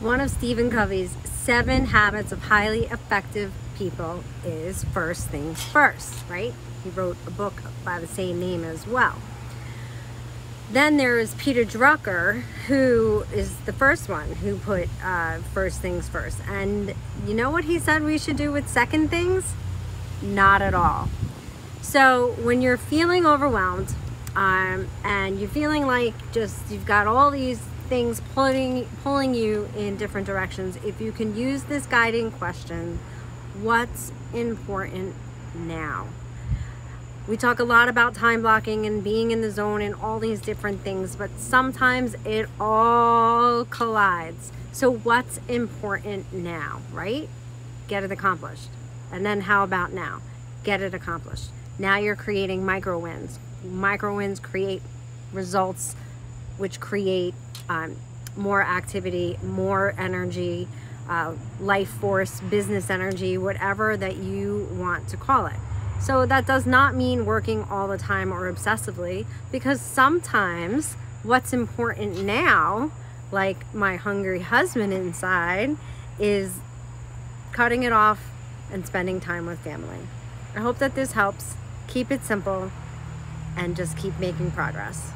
One of Stephen Covey's seven habits of highly effective people is first things first, right? He wrote a book by the same name as well. Then there is Peter Drucker, who is the first one who put uh, first things first. And you know what he said we should do with second things? Not at all. So when you're feeling overwhelmed um, and you're feeling like just you've got all these things pulling pulling you in different directions, if you can use this guiding question, what's important now? We talk a lot about time blocking and being in the zone and all these different things, but sometimes it all collides. So what's important now, right? Get it accomplished. And then how about now? Get it accomplished. Now you're creating micro wins. Micro wins create results which create um, more activity, more energy, uh, life force, business energy, whatever that you want to call it. So that does not mean working all the time or obsessively because sometimes what's important now, like my hungry husband inside, is cutting it off and spending time with family. I hope that this helps. Keep it simple and just keep making progress.